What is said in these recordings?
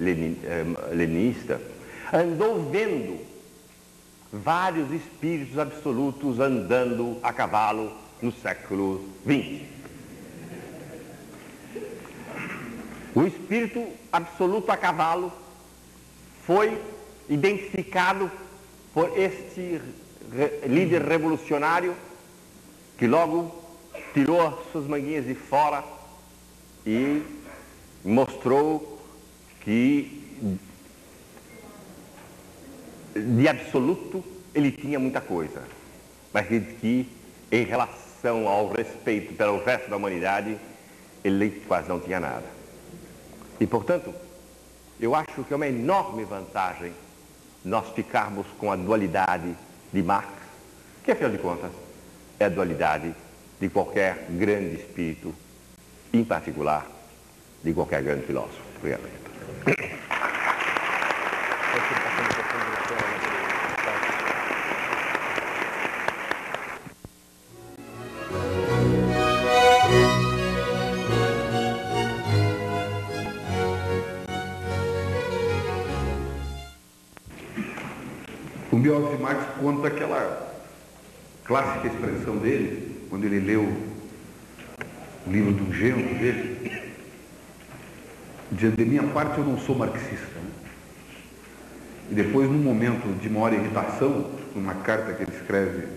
eh, leninista, andou vendo vários espíritos absolutos andando a cavalo no século XX. O espírito absoluto a cavalo foi identificado por este líder revolucionário que logo tirou as suas manguinhas de fora e mostrou que de absoluto ele tinha muita coisa, mas que em relação ao respeito pelo resto da humanidade, ele quase não tinha nada. E portanto, eu acho que é uma enorme vantagem nós ficarmos com a dualidade de Marx, que afinal de contas é a dualidade de qualquer grande espírito, em particular de qualquer grande filósofo. Obrigado. O de Marx conta aquela clássica expressão dele, quando ele leu o livro do genro dele, dizendo, de minha parte eu não sou marxista. Né? E depois, num momento de maior irritação, numa carta que ele escreve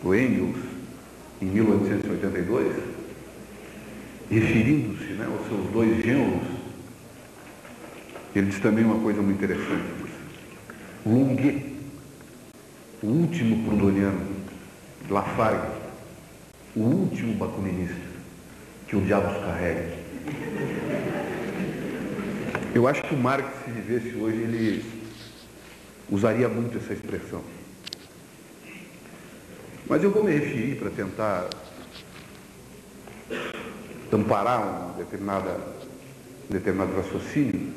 para Engels, em 1882, referindo-se né, aos seus dois genros, ele diz também uma coisa muito interessante. Longuet, o último prudoniano, Lafargue, o último bacuninista, que o diabo carrega. Eu acho que o Marx, se vivesse hoje, ele usaria muito essa expressão. Mas eu vou me referir para tentar amparar um, determinada, um determinado raciocínio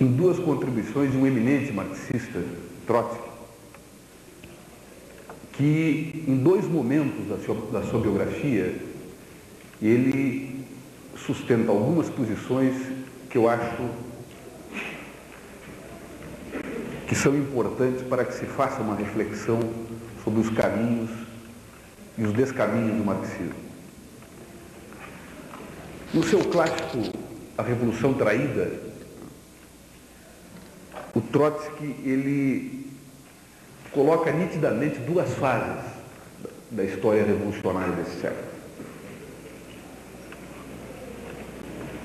em duas contribuições de um eminente marxista, Trotsky, que em dois momentos da sua, da sua biografia ele sustenta algumas posições que eu acho que são importantes para que se faça uma reflexão sobre os caminhos e os descaminhos do marxismo. No seu clássico A Revolução Traída, o Trotsky ele coloca nitidamente duas fases da história revolucionária desse século.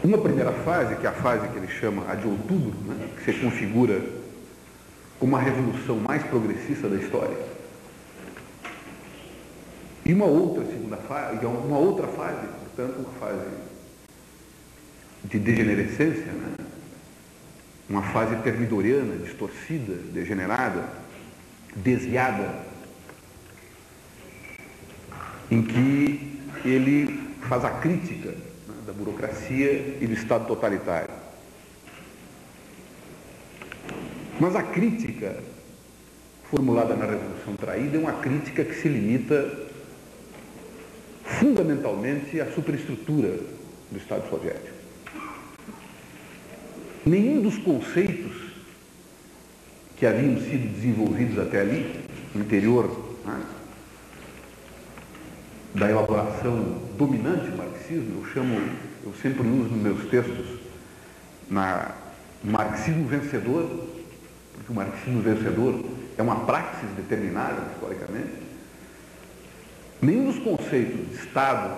Uma primeira fase, que é a fase que ele chama a de outubro, né, que se configura como a revolução mais progressista da história. E uma outra segunda fase, uma outra fase, portanto, uma fase de degenerescência, né, uma fase termidoriana, distorcida, degenerada, desviada, em que ele faz a crítica né, da burocracia e do Estado totalitário. Mas a crítica formulada na Revolução Traída é uma crítica que se limita fundamentalmente à superestrutura do Estado soviético. Nenhum dos conceitos que haviam sido desenvolvidos até ali, no interior né, da elaboração dominante do marxismo, eu chamo, eu sempre uso nos meus textos, na marxismo vencedor, porque o marxismo vencedor é uma praxis determinada historicamente. Nenhum dos conceitos de Estado,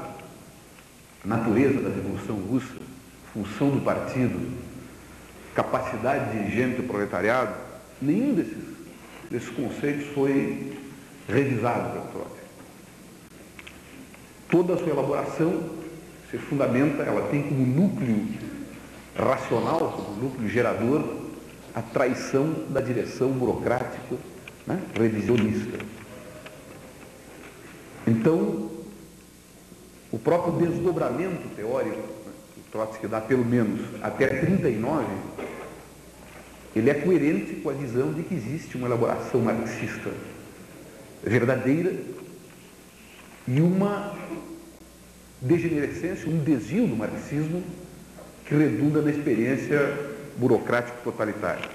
natureza da Revolução Russa, função do partido, capacidade dirigente do proletariado, nenhum desses, desses conceitos foi revisado pelo Trotsky. Toda a sua elaboração se fundamenta, ela tem como núcleo racional, como núcleo gerador, a traição da direção burocrática, né, revisionista. Então, o próprio desdobramento teórico, né, que Trotsky dá pelo menos até 39, ele é coerente com a visão de que existe uma elaboração marxista verdadeira e uma degenerescência, um desvio do marxismo que redunda na experiência burocrático totalitária.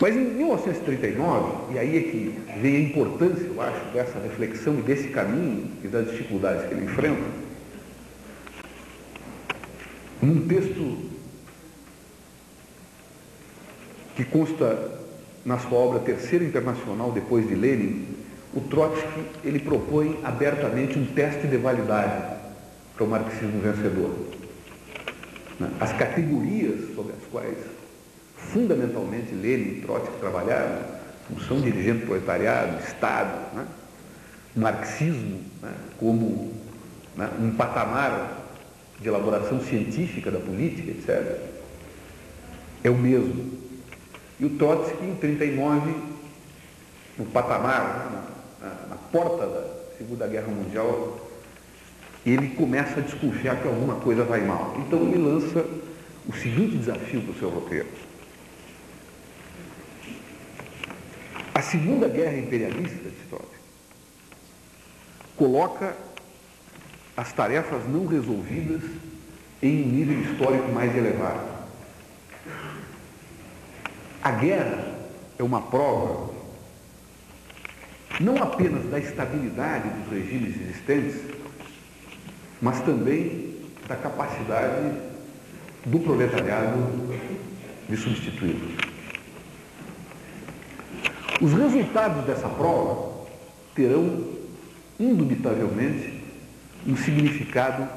Mas em 1939, e aí é que vem a importância, eu acho, dessa reflexão e desse caminho e das dificuldades que ele enfrenta, num texto que consta na sua obra Terceira Internacional, depois de Lenin, o Trotsky ele propõe abertamente um teste de validade para o marxismo vencedor. As categorias sobre as quais fundamentalmente Lenin e Trotsky trabalharam, função dirigente proletariado, Estado, né? marxismo né? como né? um patamar de elaboração científica da política, etc., é o mesmo. E o Trotsky, em 39, no patamar, né? na, na porta da Segunda Guerra Mundial, ele começa a desconfiar que alguma coisa vai mal. Então ele lança o seguinte desafio para o seu roteiro. A Segunda Guerra Imperialista, Trotsky, coloca as tarefas não resolvidas em um nível histórico mais elevado. A guerra é uma prova não apenas da estabilidade dos regimes existentes, mas também da capacidade do proletariado de substituí-los. Os resultados dessa prova terão, indubitavelmente, um significado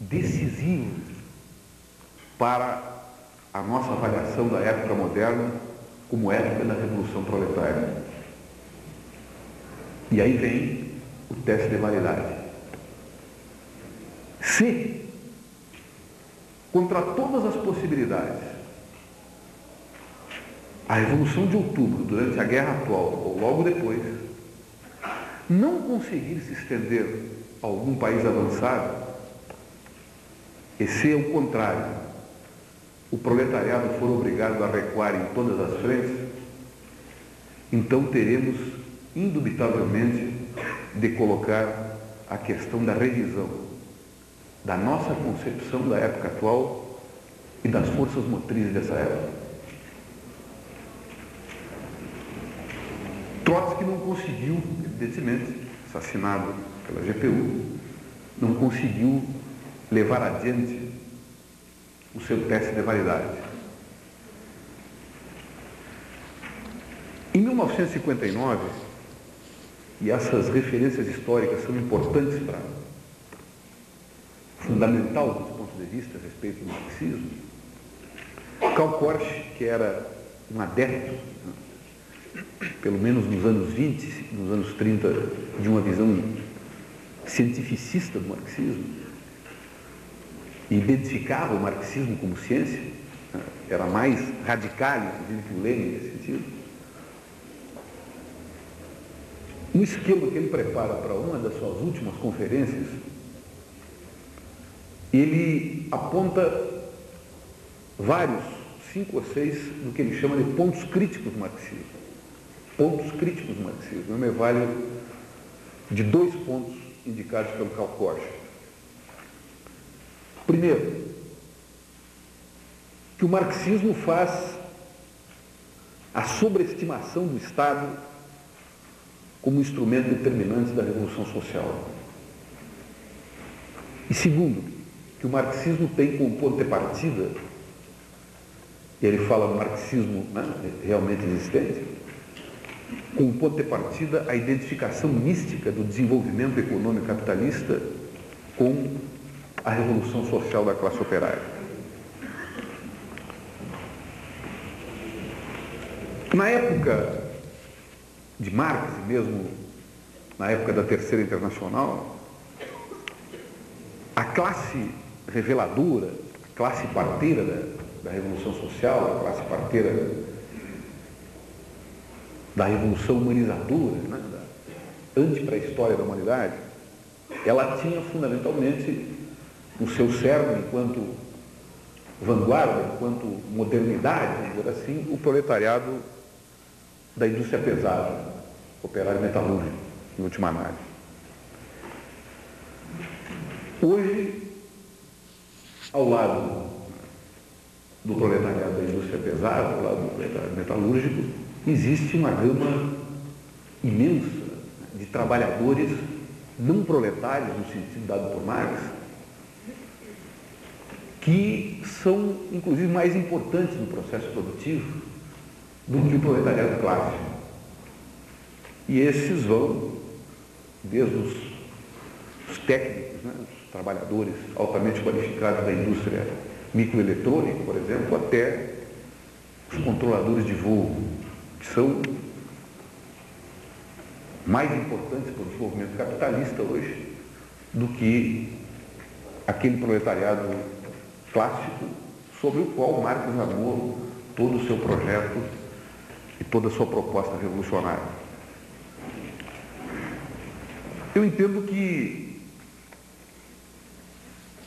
decisivo para a nossa avaliação da época moderna como época da Revolução Proletária. E aí vem o teste de validade. Se, contra todas as possibilidades, a Revolução de Outubro, durante a guerra atual ou logo depois, não conseguir se estender algum país avançado, e se, ao contrário, o proletariado for obrigado a recuar em todas as frentes, então teremos indubitavelmente de colocar a questão da revisão da nossa concepção da época atual e das forças motrizes dessa época. Trotsky não conseguiu, evidentemente, assassinado pela GPU, não conseguiu levar adiante o seu teste de validade. Em 1959, e essas referências históricas são importantes para fundamental dos pontos de vista a respeito do marxismo. Karl Korsch, que era um adepto, né, pelo menos nos anos 20, nos anos 30, de uma visão cientificista do marxismo, identificava o marxismo como ciência, né, era mais radical, inclusive, que o Lenin nesse sentido. Um esquema que ele prepara para uma das suas últimas conferências, ele aponta vários, cinco ou seis, do que ele chama de pontos críticos do marxismo. Pontos críticos do marxismo. Eu me valho de dois pontos indicados pelo Korsch. Primeiro, que o marxismo faz a sobreestimação do Estado como instrumento determinante da revolução social. E segundo, que o marxismo tem como ponto de partida, e ele fala marxismo né, realmente existente, como ponto de partida a identificação mística do desenvolvimento econômico capitalista com a revolução social da classe operária. Na época de Marx, mesmo na época da Terceira Internacional, a classe reveladora, a classe parteira da, da Revolução Social, a classe parteira da Revolução Humanizadora, né, da anti-pré-história da humanidade, ela tinha fundamentalmente no seu cerne, enquanto vanguarda, enquanto modernidade, dizer assim, o proletariado da indústria pesada. operário metalúrgico, em última análise. Hoje, ao lado do proletariado da indústria pesada, ao lado do proletariado metalúrgico, existe uma gama imensa de trabalhadores não proletários, no sentido dado por Marx, que são, inclusive, mais importantes no processo produtivo do que o proletariado clássico. E esses vão, desde os, os técnicos, né, os trabalhadores altamente qualificados da indústria microeletrônica, por exemplo, até os controladores de voo, são mais importantes para o desenvolvimento capitalista hoje do que aquele proletariado clássico sobre o qual Marx armou todo o seu projeto e toda a sua proposta revolucionária. Eu entendo que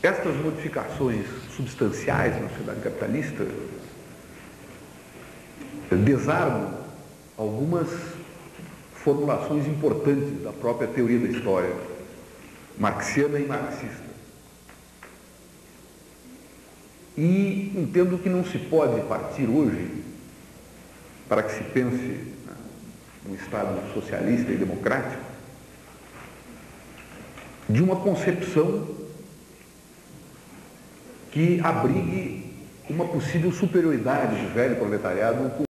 estas modificações substanciais na sociedade capitalista desarmam algumas formulações importantes da própria teoria da história, marxiana e marxista. E entendo que não se pode partir hoje para que se pense né, um Estado socialista e democrático de uma concepção que abrigue uma possível superioridade do velho proletariado